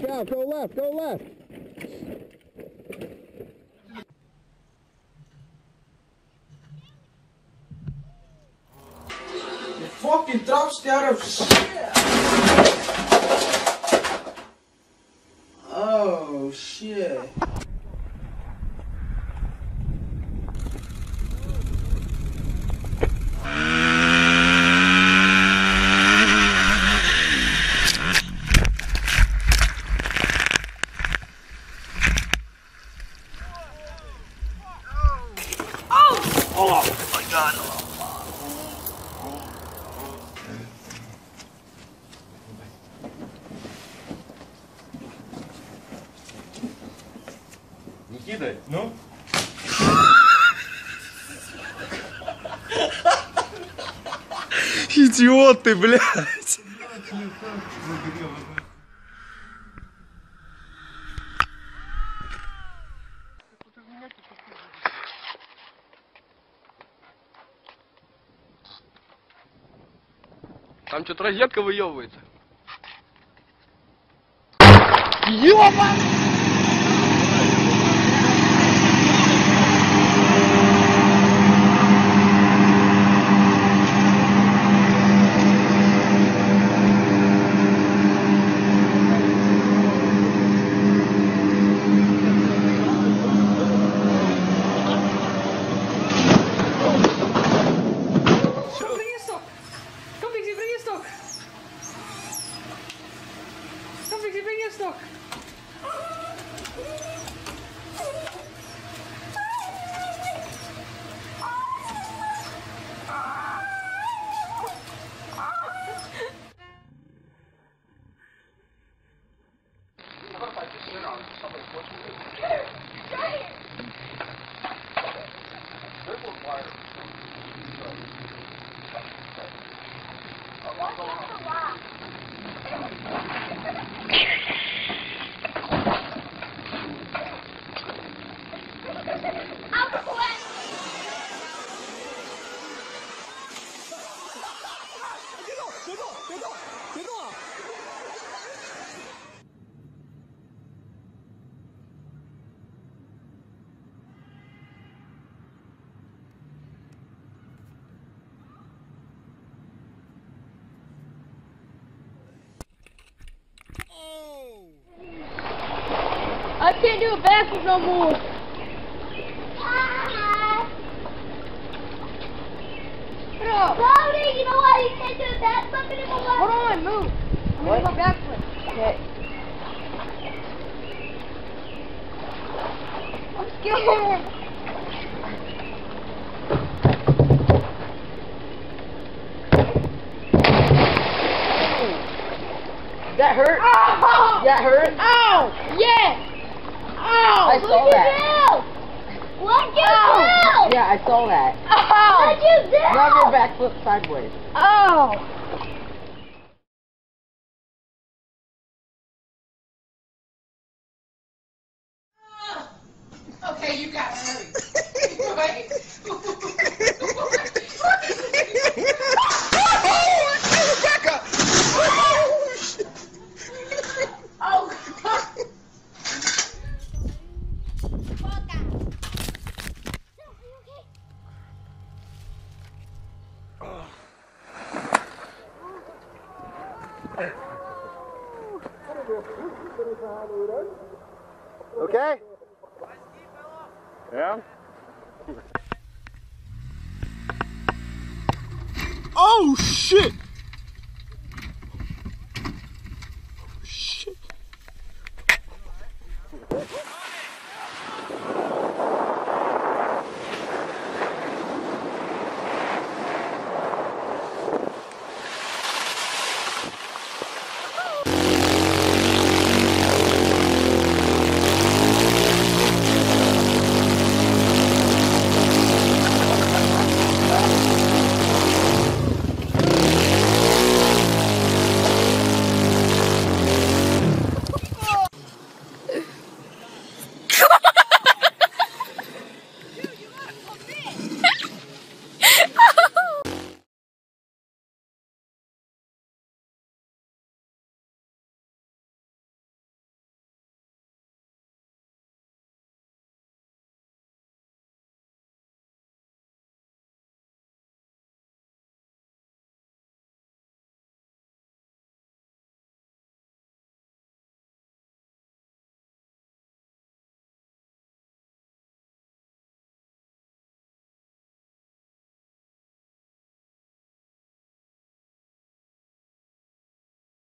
south, go left, go left. You fucking thrust out of shit. Oh shit. Кидай, ну. Идиот ты, блядь. Там что-то розетка выебывается. Bring Владивосток. I can't do a backflip no more. Bro. Brody, you know why you can't do a backflip anymore? Hold on, move. I'm gonna do a backflip. Okay. I'm scared. That hurt? Oh! That hurt? Oh! Yeah! Oh! I saw What'd that. you do? What'd you Oh! do? Yeah, I saw that. Oh! What'd you do? Now your backflip sideways. Oh! Okay, you got it. Wait. Okay? Yeah? Oh shit!